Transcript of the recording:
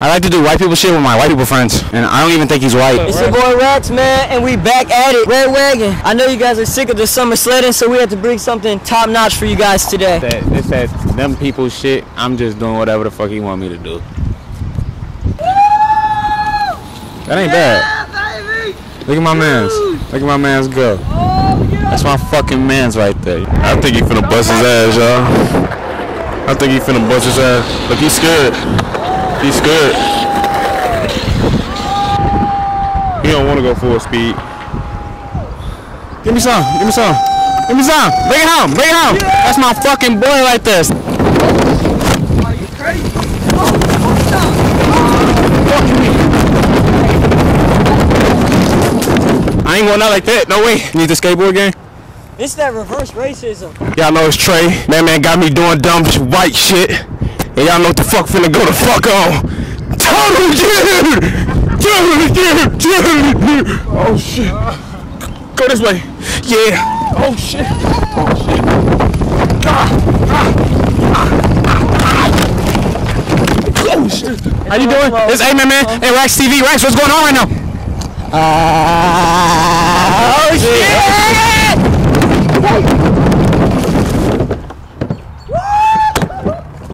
I like to do white people shit with my white people friends, and I don't even think he's white. It's your boy Rax, man, and we back at it. Red Wagon. I know you guys are sick of the summer sledding, so we have to bring something top notch for you guys today. That, this that them people shit. I'm just doing whatever the fuck he want me to do. That ain't bad. Look at my man's. Look at my man's go. That's my fucking man's right there. I think he finna bust his ass, y'all. I think he finna bust his ass. Look, he's scared. He's scared. He don't want to go full speed. Give me some. Give me some. Give me some. Bring it home. Bring it home. That's my fucking boy right there. I ain't going out like that. No way. Need the skateboard game? It's that reverse racism. Y'all know it's Trey. That man got me doing dumb white shit. And y'all know what the fuck finna go the fuck on. Total dude! Dude, dude, dude! Oh shit. Go this way. Yeah. Oh shit. Oh shit. Oh shit. How you doing? It's Ayee ManMan. Hey Rax TV. Rax, what's going on right now? Ah.